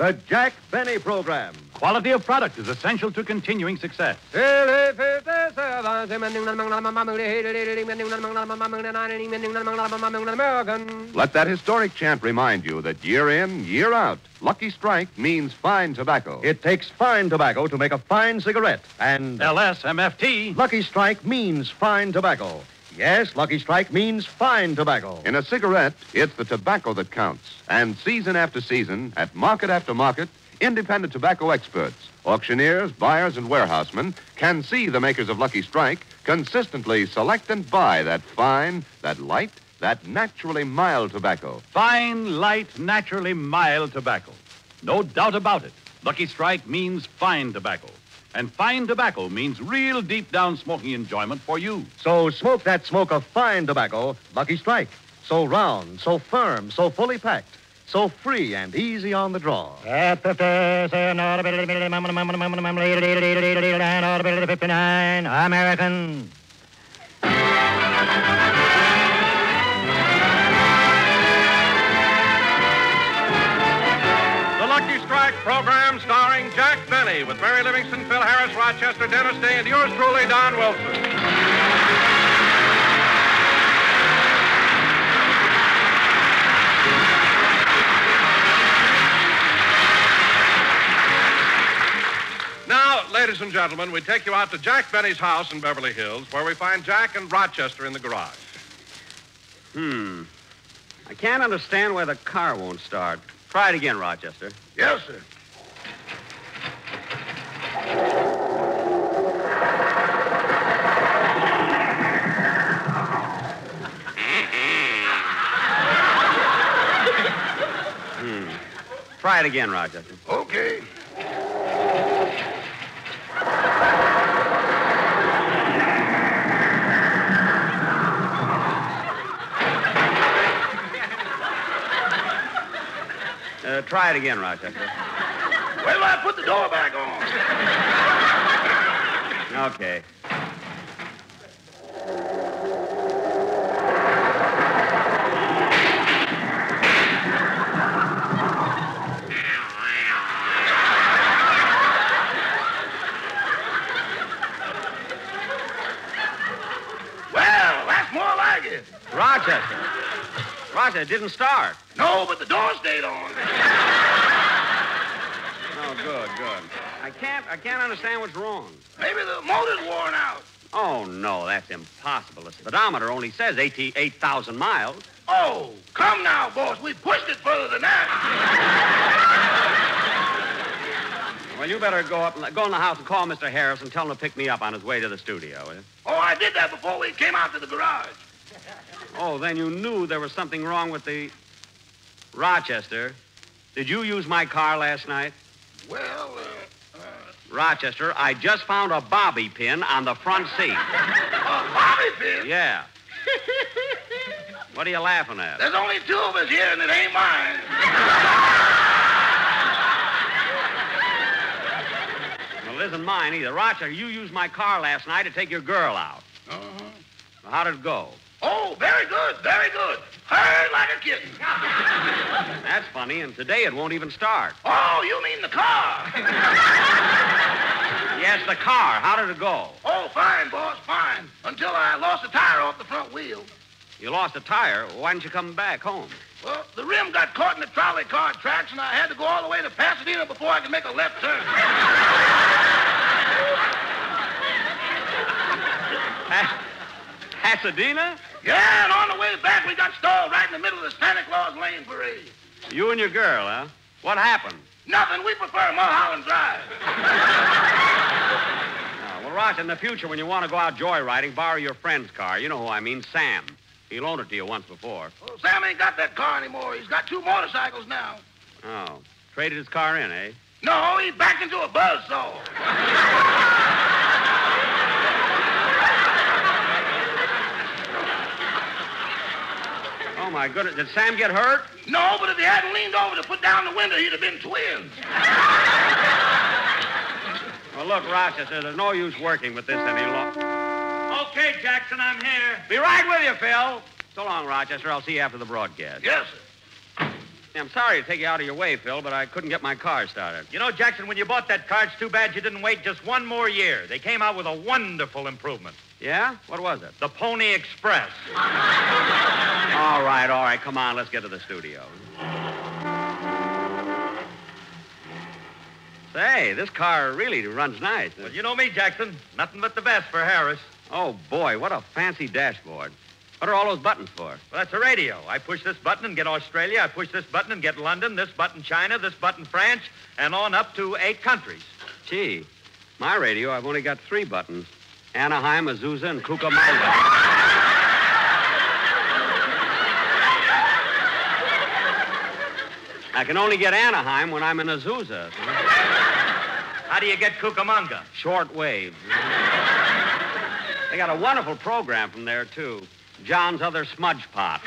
The Jack Benny Program. Quality of product is essential to continuing success. Let that historic chant remind you that year in, year out, Lucky Strike means fine tobacco. It takes fine tobacco to make a fine cigarette. And LSMFT. Lucky Strike means fine tobacco. Yes, Lucky Strike means fine tobacco. In a cigarette, it's the tobacco that counts. And season after season, at market after market, independent tobacco experts, auctioneers, buyers, and warehousemen can see the makers of Lucky Strike consistently select and buy that fine, that light, that naturally mild tobacco. Fine, light, naturally mild tobacco. No doubt about it. Lucky Strike means fine tobacco. And fine tobacco means real deep down smoking enjoyment for you. So smoke that smoke of fine tobacco, Lucky Strike. So round, so firm, so fully packed, so free and easy on the draw. American. The Lucky Strike program starring Jack with Mary Livingstone, Phil Harris, Rochester, Dennis Day, and yours truly, Don Wilson. Now, ladies and gentlemen, we take you out to Jack Benny's house in Beverly Hills, where we find Jack and Rochester in the garage. Hmm. I can't understand why the car won't start. Try it again, Rochester. Yes, sir. Try it again, Rochester. Okay. Uh, try it again, Rochester. Till I put the door back on. Okay. Well, that's more like it. Rochester. Rochester, it didn't start. No, but the door stayed on. Oh, good, good. I can't, I can't understand what's wrong. Maybe the motor's worn out. Oh, no, that's impossible. The speedometer only says 88,000 miles. Oh, come now, boss. We pushed it further than that. Well, you better go up, and, go in the house and call Mr. Harris and tell him to pick me up on his way to the studio. you? Oh, I did that before we came out to the garage. Oh, then you knew there was something wrong with the. Rochester, did you use my car last night? Well, uh, Rochester, I just found a bobby pin on the front seat. a bobby pin. Yeah. What are you laughing at? There's only two of us here, and it ain't mine. Well, it isn't mine either. Rochester, you used my car last night to take your girl out. Uh-huh. Well, how did it go? Oh, very good, very good. Heard like a kitten. That's funny, and today it won't even start. Oh, you mean the car? Yes, the car. How did it go? Oh, fine, boss, fine. Until I lost a tire off the front wheel. You lost a tire. Why didn't you come back home? Well, the rim got caught in the trolley car tracks, and I had to go all the way to Pasadena before I could make a left turn. Pa- Pasadena? Yeah, and on the way back, we got stalled right in the middle of the Santa Claus Lane parade. You and your girl, huh? What happened? Nothing. We prefer Mulholland Drive. Well, in the future, when you want to go out joyriding, borrow your friend's car. You know who I mean, Sam. He loaned it to you once before. Well, Sam ain't got that car anymore. He's got two motorcycles now. Oh, traded his car in, eh? No, he backed into a buzzsaw. Oh, my goodness. Did Sam get hurt? No, but if he hadn't leaned over to put down the window, he'd have been twins. Well, look, Rochester, there's no use working with this any longer. Okay, Jackson, I'm here. Be right with you, Phil. So long, Rochester. I'll see you after the broadcast. Yes, sir. Yeah, I'm sorry to take you out of your way, Phil, but I couldn't get my car started. You know, Jackson, when you bought that car, it's too bad you didn't wait just one more year. They came out with a wonderful improvement. Yeah? What was it? The Pony Express. All right, all right. Come on, let's get to the studio. Say, this car really runs nice. Well, you know me, Jackson. Nothing but the best for Harris. Oh, boy, what a fancy dashboard. What are all those buttons for? Well, that's a radio. I push this button and get Australia. I push this button and get London. This button China. This button France, and on up to eight countries. Gee, my radio, I've only got three buttons Anaheim, Azusa, and Cucamonga. I can only get Anaheim when I'm in Azusa. How do you get Cucamonga? Short wave. They got a wonderful program from there, too. John's Other Smudge Pot.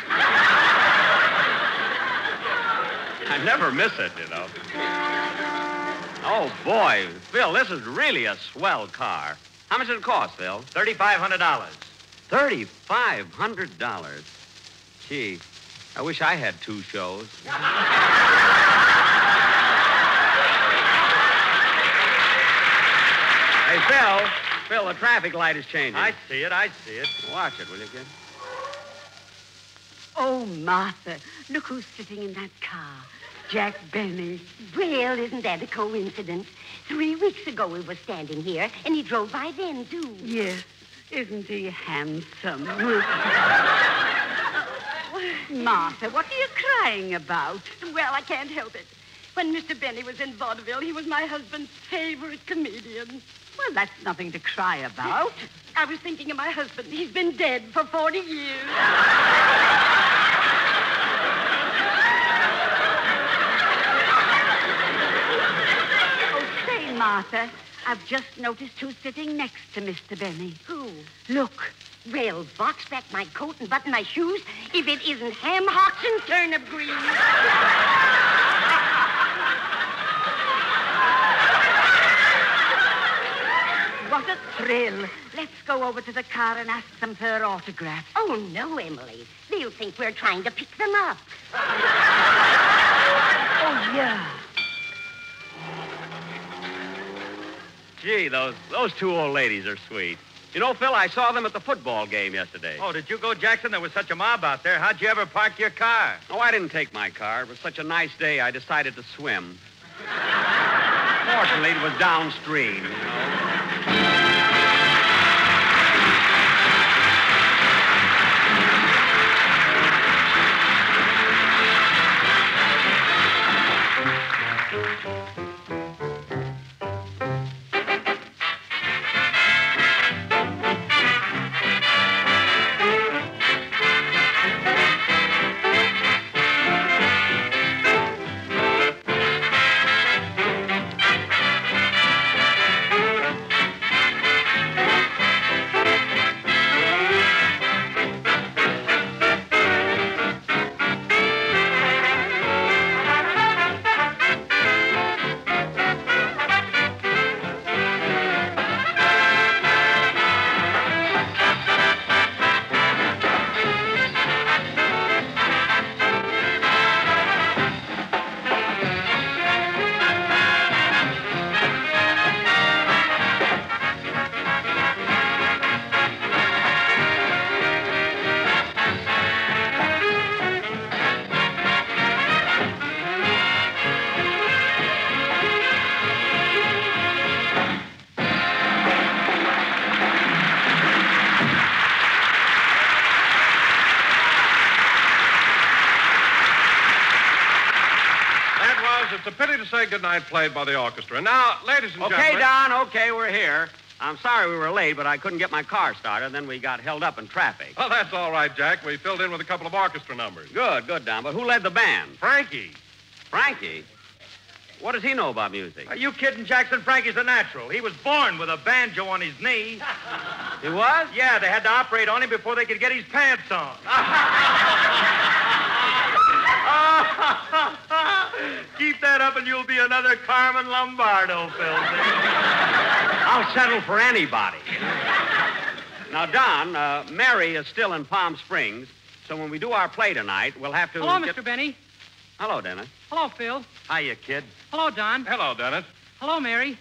I never miss it, you know. Oh, boy. Phil, this is really a swell car. How much did it cost, Phil? $3,500. $3,500. Gee, I wish I had two shows. hey, Phil. Phil, the traffic light is changing. I see it. I see it. Watch it, will you, kid? Oh, Martha, look who's sitting in that car. Jack Benny. Well, isn't that a coincidence? Three weeks ago we were standing here, and he drove by then, too. Yes, isn't he handsome? Martha, what are you crying about? Well, I can't help it. When Mr. Benny was in vaudeville, he was my husband's favorite comedian. Well, that's nothing to cry about. I was thinking of my husband. He's been dead for 40 years. Oh, say, Martha, I've just noticed who's sitting next to Mr. Benny. Who? Look, Well, box back my coat and button my shoes if it isn't ham hocks and turnip greens. what a thrill. Let's go over to the car and ask them for her autograph. Oh, no, Emily. They'll think we're trying to pick them up. Oh, yeah. Gee, those, those two old ladies are sweet. You know, Phil, I saw them at the football game yesterday. Oh, did you go, Jackson? There was such a mob out there. How'd you ever park your car? Oh, I didn't take my car. It was such a nice day, I decided to swim. Fortunately, it was downstream, you know. That It's a Pity to Say Goodnight played by the orchestra. Now, ladies and Okay, gentlemen. Okay, Don, okay, we're here. I'm sorry we were late, but I couldn't get my car started, and then we got held up in traffic. Well, that's all right, Jack. We filled in with a couple of orchestra numbers. Good, good, Don. But who led the band? Frankie. Frankie? What does he know about music? Are you kidding, Jackson? Frankie's a natural. He was born with a banjo on his knee. He was? Yeah, they had to operate on him before they could get his pants on. Keep that up and you'll be another Carmen Lombardo, Philsy. I'll settle for anybody. now, Don, uh, Mary is still in Palm Springs, so when we do our play tonight, we'll have to. Hello, get- Mr. Benny. Hello, Dennis. Hello, Phil. Hiya, kid. Hello, Don. Hello, Dennis. Hello, Mary.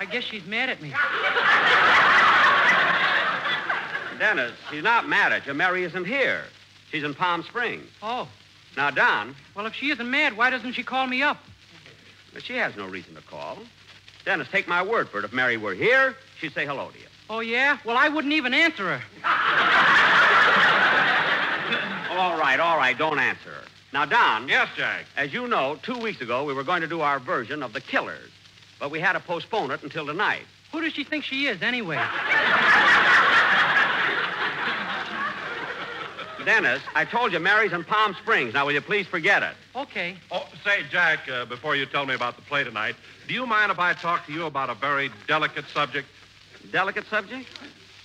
I guess she's mad at me. Dennis, she's not mad at you. Mary isn't here. She's in Palm Springs. Oh. Now, Don, Well, if she isn't mad, why doesn't she call me up? she has no reason to call. Dennis, take my word for it. If Mary were here, she'd say hello to you. Oh, yeah? Well, I wouldn't even answer her. All right, all right. Don't answer her. Now, Don. Yes, Jack. As you know, two weeks ago we were going to do our version of The Killers, but we had to postpone it until tonight. Who does she think she is, anyway? Dennis, I told you Mary's in Palm Springs. Now, will you please forget it? Okay. Oh, say, Jack, uh, before you tell me about the play tonight, do you mind if I talk to you about a very delicate subject? Delicate subject?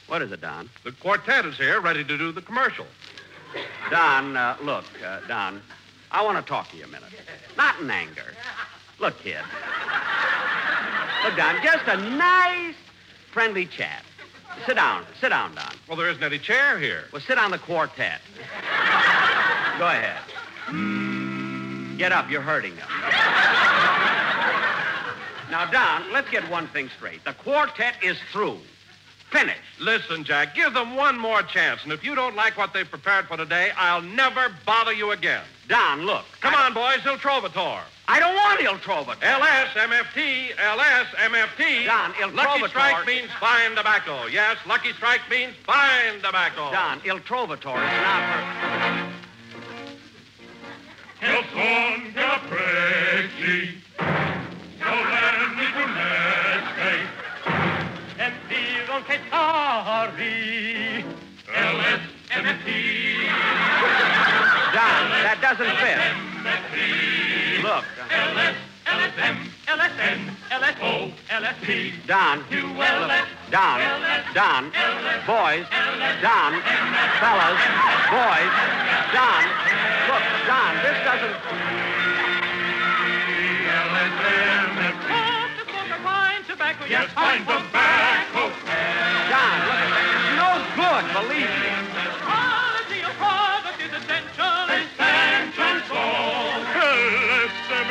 What is it, Don? The quartet is here, ready to do the commercial. Don, uh, look, uh, Don, I want to talk to you a minute. Not in anger. Look, kid. Look, Don, just a nice, friendly chat. Sit down. Sit down, Don. Well, there isn't any chair here. Well, sit on the quartet. Go ahead. Get up. You're hurting them. Now, Don, let's get one thing straight. The quartet is through. Finished. Listen, Jack, give them one more chance, and if you don't like what they've prepared for today, I'll never bother you again. Don, look. Come on, boys, Il Trovatore. I don't want Il Trovatore. LSMFT, LSMFT. Don, Il Lucky Strike means fine tobacco. Yes, Lucky Strike means fine tobacco. Don, Il Trovatore is not Il son della pregi, solenni funeste, e vivono che tardi, LSMT, for... Don, that doesn't fit. Look. LSM, LSN, LSO, LSP, Don. ULS, Don. Don. Boys. Don. Fellas. Boys. Don. Look, Don, this doesn't... tobacco, yes, fine tobacco. Don, look, it's no good, believe me.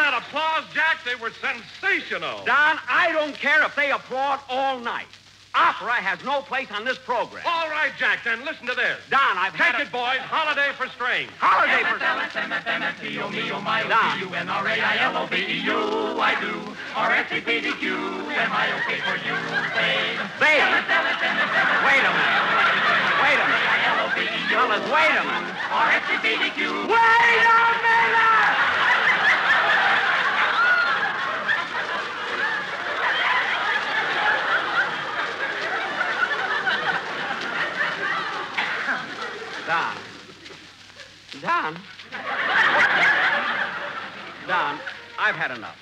that applause, Jack? They were sensational. Don, I don't care if they applaud all night. Opera has no place on this program. All right, Jack, then listen to this. Don, I've Take had it, boys. Holiday for strings. Holiday for... LSMFT, my Don. U-N-R-A-I-L-O-V-E-U, I do. R-S-E-P-D-Q, am for you? Babe. Wait a minute. Wait a minute. Fellas, wait a minute. R-S-E-P-D-Q. Wait a minute! Don. Don. Don, I've had enough.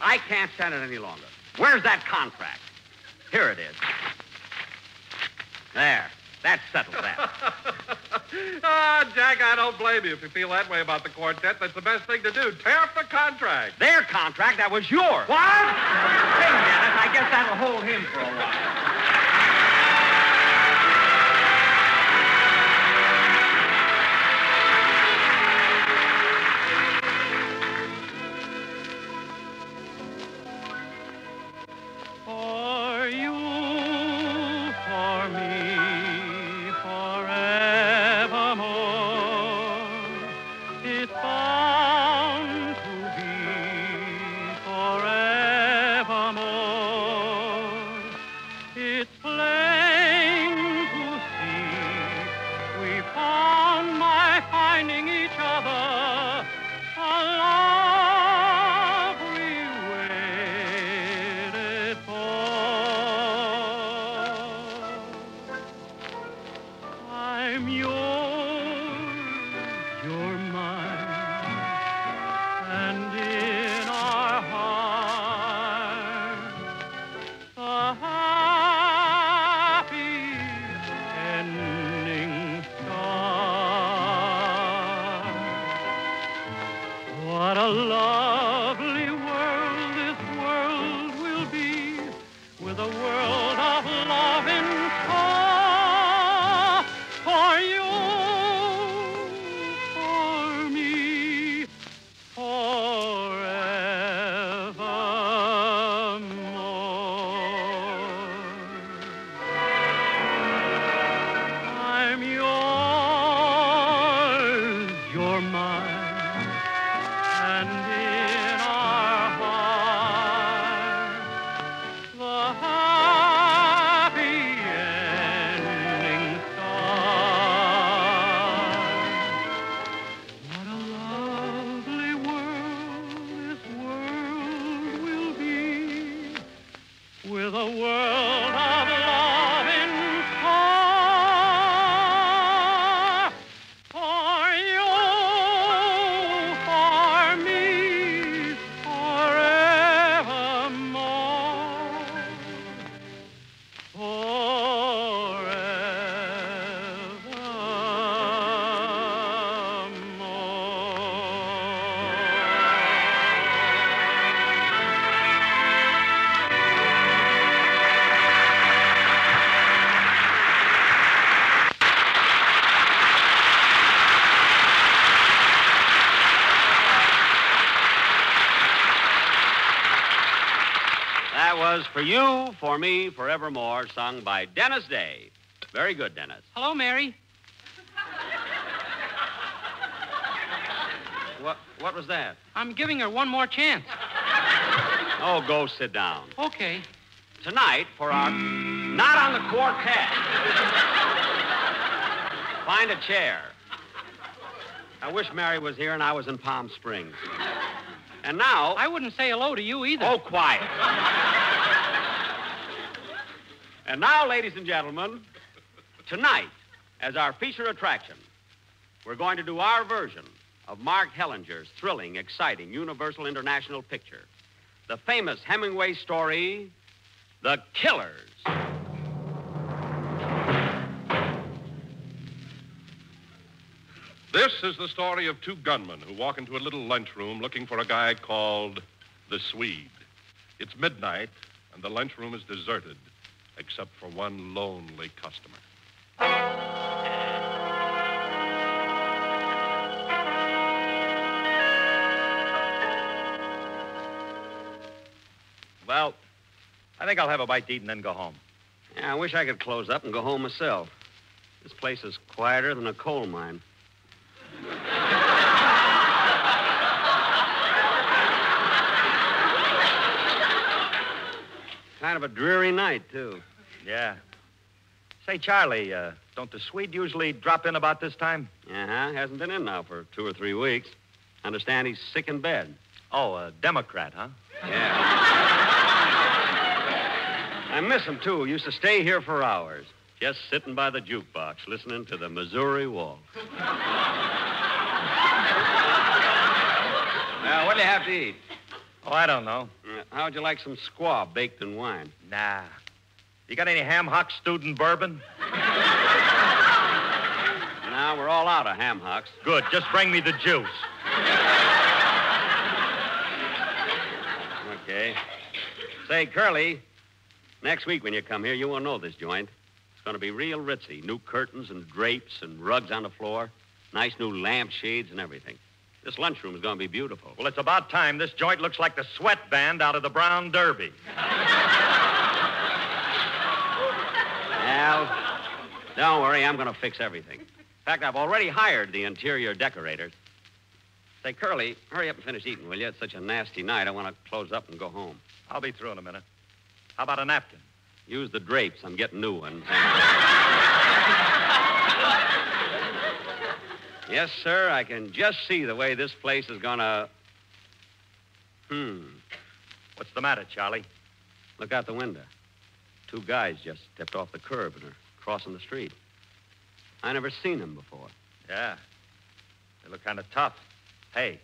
I can't stand it any longer. Where's that contract? Here it is. There. That settles that. Ah, Jack, I don't blame you if you feel that way about the quartet. That's the best thing to do. Tear up the contract. Their contract, that was yours. What? Hey, Dennis, I guess that'll hold him for a while. For You, For Me, Forevermore, sung by Dennis Day. Very good, Dennis. Hello, Mary. What, what was that? I'm giving her one more chance. Oh, go sit down. Okay. Tonight, for our Not on the Quartet. Find a chair. I wish Mary was here and I was in Palm Springs. And now. I wouldn't say hello to you either. Oh, quiet. And now, ladies and gentlemen, tonight, as our feature attraction, we're going to do our version of Mark Hellinger's thrilling, exciting Universal International picture, the famous Hemingway story, The Killers. This is the story of two gunmen who walk into a little lunchroom looking for a guy called the Swede. It's midnight, and the lunchroom is deserted, except for one lonely customer. Well, I think I'll have a bite to eat and then go home. Yeah, I wish I could close up and go home myself. This place is quieter than a coal mine. Kind of a dreary night, too. Yeah. Say, Charlie, uh, don't the Swede usually drop in about this time? Uh-huh. Hasn't been in now for two or three weeks. Understand he's sick in bed. Oh, a Democrat, huh? Yeah. I miss him, too. Used to stay here for hours, just sitting by the jukebox, listening to the Missouri Waltz. Now, what'd you have to eat? Oh, I don't know. Uh, how'd you like some squab baked in wine? Nah. You got any ham hock stewed in bourbon? Now, we're all out of ham hocks. Good. Just bring me the juice. Okay. Say, Curly, next week when you come here, you won't know this joint. It's going to be real ritzy. New curtains and drapes and rugs on the floor. Nice new lampshades and everything. This lunchroom is going to be beautiful. Well, it's about time. This joint looks like the sweat band out of the Brown Derby. Al, don't worry. I'm going to fix everything. In fact, I've already hired the interior decorators. Say, Curly, hurry up and finish eating, will you? It's such a nasty night. I want to close up and go home. I'll be through in a minute. How about a napkin? Use the drapes. I'm getting new ones. yes, sir. I can just see the way this place is going to. Hmm. What's the matter, Charlie? Look out the window. Two guys just stepped off the curb and are crossing the street. I never seen them before. Yeah. They look kind of tough. Hey,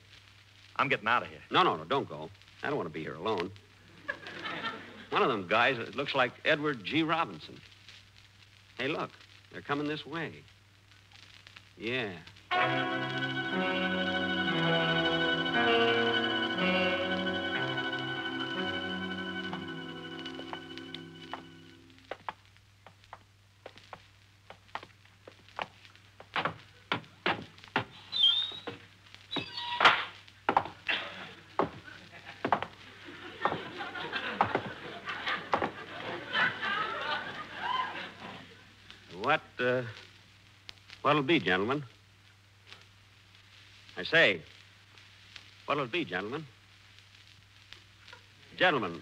I'm getting out of here. No, no, no, don't go. I don't want to be here alone. One of them guys it looks like Edward G. Robinson. Hey, look, they're coming this way. Yeah. What, uh, what'll be, gentlemen? I say, what'll it be, gentlemen? Gentlemen,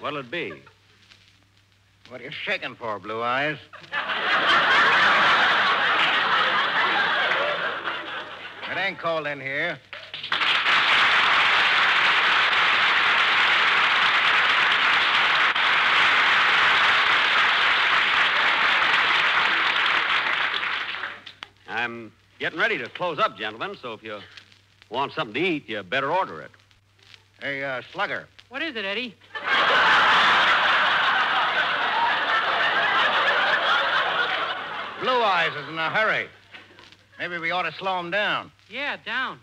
what'll it be? What are you shaking for, Blue Eyes? it ain't cold in here. I'm getting ready to close up, gentlemen, so if you want something to eat, you better order it. Hey, uh, Slugger. What is it, Eddie? Blue Eyes is in a hurry. Maybe we ought to slow him down. Yeah, down.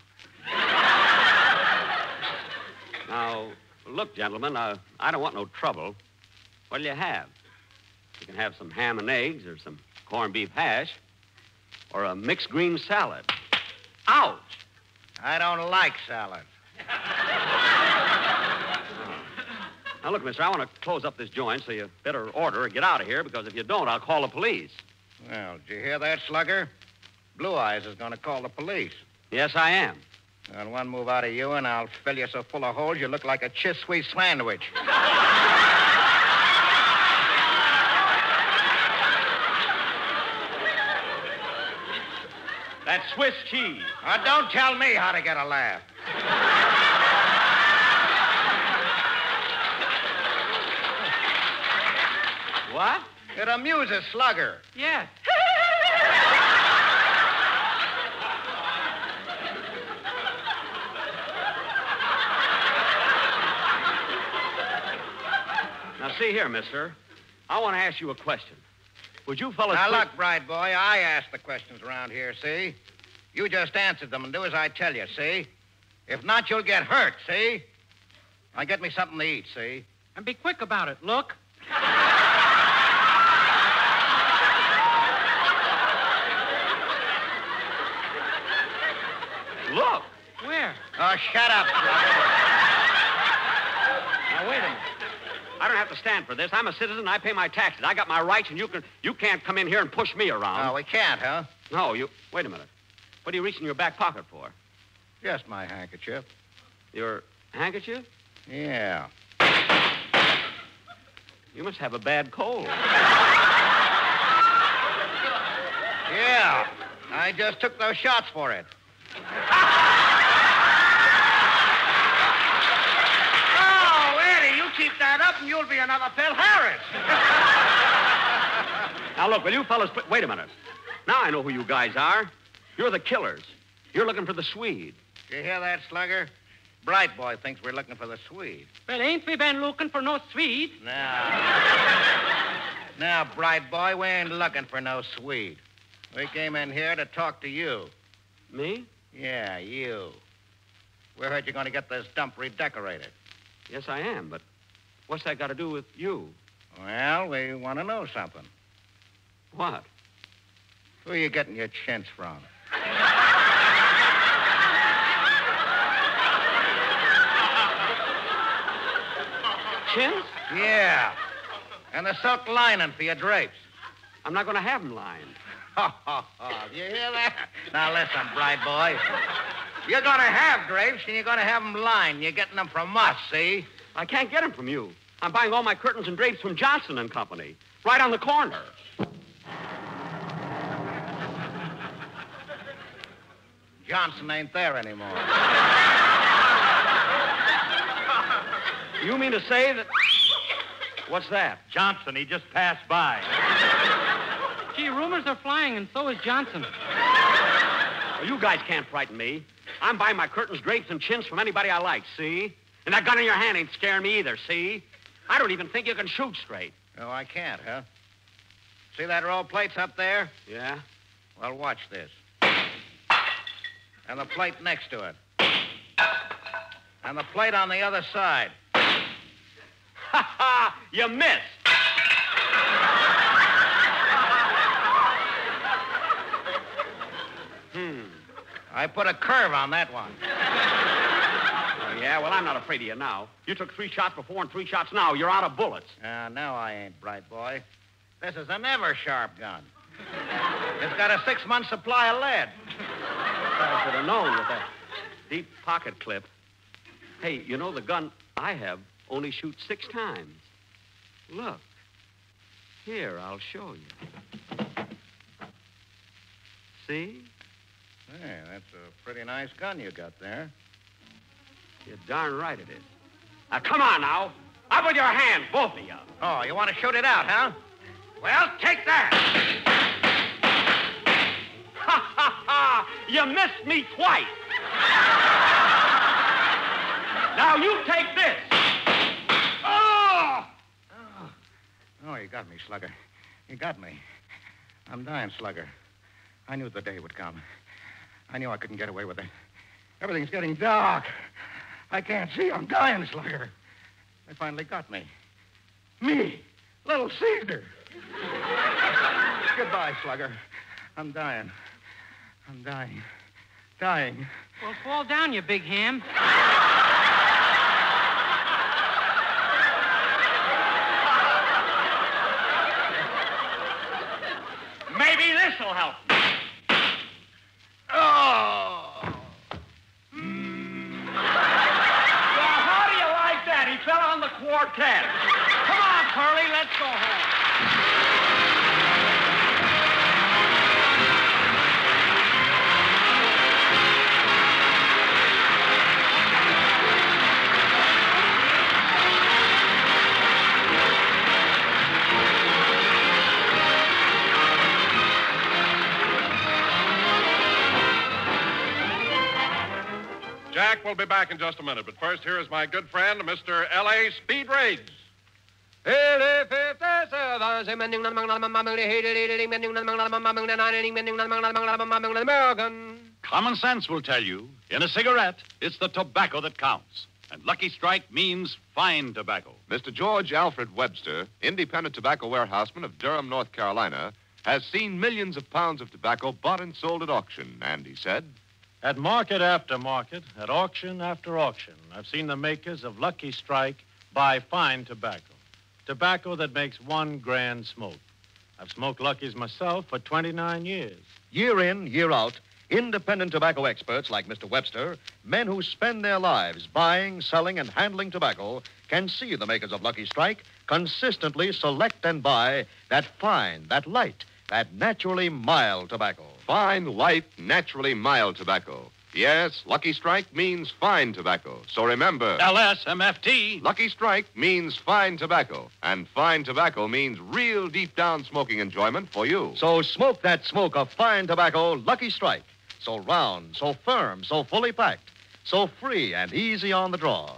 Now, look, gentlemen, uh, I don't want no trouble. What'll you have? You can have some ham and eggs or some corned beef hash or a mixed green salad. Ouch! I don't like salad. Now, look, mister, I want to close up this joint, so you better order or get out of here, because if you don't, I'll call the police. Well, did you hear that, Slugger? Blue Eyes is going to call the police. Yes, I am. Well, one move out of you, and I'll fill you so full of holes you look like a chiswee sandwich. That's Swiss cheese. Now, don't tell me how to get a laugh. What? It amuses Slugger. Yes. Now, see here, mister. I want to ask you a question. Would you fellas... Now, quit- look, bright boy, I ask the questions around here, see? You just answer them and do as I tell you, see? If not, you'll get hurt, see? Now, get me something to eat, see? And be quick about it. Look. Look. Where? Oh, shut up, Slugger. Now, wait a minute. I don't have to stand for this. I'm a citizen. I pay my taxes. I got my rights, and you can you can't come in here and push me around. Oh, we can't, huh? No, you. Wait a minute. What are you reaching your back pocket for? Just my handkerchief. Your handkerchief? Yeah. You must have a bad cold. Yeah. I just took those shots for it. oh, Eddie, you keep and you'll be another Phil Harris. Now, look, will you fellas quit? Wait a minute. Now I know who you guys are. You're the killers. You're looking for the Swede. you hear that, Slugger? Bright boy thinks we're looking for the Swede. But ain't we been looking for no Swede? Now. now, bright boy, we ain't looking for no Swede. We came in here to talk to you. Me? Yeah, you. We heard you're going to get this dump redecorated. Yes, I am, but what's that got to do with you? Well, we want to know something. What? Who are you getting your chintz from? chintz? Yeah. And the silk lining for your drapes. I'm not going to have them lined. Ho, ho, do you hear that? Now listen, bright boy. You're going to have drapes and you're going to have them lined. You're getting them from us, see? I can't get them from you. I'm buying all my curtains and drapes from Johnson and Company, right on the corner. Johnson ain't there anymore. You mean to say that. What's that? Johnson, he just passed by. Gee, rumors are flying, and so is Johnson. Well, you guys can't frighten me. I'm buying my curtains, drapes, and chintz from anybody I like, see? And that gun in your hand ain't scaring me either, see? I don't even think you can shoot straight. Oh, I can't, huh? See that row of plates up there? Yeah? Well, watch this. And the plate next to it. And the plate on the other side. Ha ha! You missed! hmm. I put a curve on that one. Yeah? Well, I'm not afraid of you now. You took three shots before and three shots now. You're out of bullets. Uh, no, I ain't, bright boy. This is a Eversharp gun. It's got a six-month supply of lead. I should have known with that deep pocket clip. Hey, you know the gun I have only shoots six times. Look. Here, I'll show you. See? Hey, that's a pretty nice gun you got there. You're darn right it is. Now, come on now. Up with your hands, both of you. Oh, you want to shoot it out, huh? Well, take that. Ha, ha, ha. You missed me twice. now, you take this. Oh! Oh, you got me, Slugger. You got me. I'm dying, Slugger. I knew the day would come. I knew I couldn't get away with it. Everything's getting dark. I can't see. I'm dying, Slugger. They finally got me. Me, little Caesar. Goodbye, Slugger. I'm dying. I'm dying. Dying. Well, fall down, you big ham. Will be back in just a minute, but first, here is my good friend, Mr. L.A. Speed Riggs. Common sense will tell you in a cigarette, it's the tobacco that counts. And Lucky Strike means fine tobacco. Mr. George Alfred Webster, independent tobacco warehouseman of Durham, North Carolina, has seen millions of pounds of tobacco bought and sold at auction, and he said, At market after market, at auction after auction, I've seen the makers of Lucky Strike buy fine tobacco. Tobacco that makes one grand smoke. I've smoked Lucky's myself for 29 years. Year in, year out, independent tobacco experts like Mr. Webster, men who spend their lives buying, selling, and handling tobacco, can see the makers of Lucky Strike consistently select and buy that fine, that light, that naturally mild tobacco. Fine, light, naturally mild tobacco. Yes, Lucky Strike means fine tobacco. So remember, LSMFT. Lucky Strike means fine tobacco. And fine tobacco means real deep down smoking enjoyment for you. So smoke that smoke of fine tobacco, Lucky Strike. So round, so firm, so fully packed, so free and easy on the draw.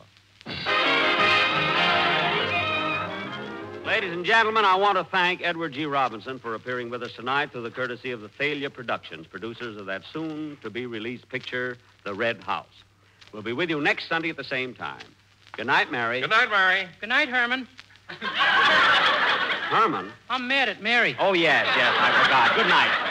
Ladies and gentlemen, I want to thank Edward G. Robinson for appearing with us tonight through the courtesy of the Thalia Productions, producers of that soon to be released picture, The Red House. We'll be with you next Sunday at the same time. Good night, Mary. Good night, Mary. Good night, Herman. Herman. I'm mad at Mary. Oh, yes, yes, I forgot. Good night.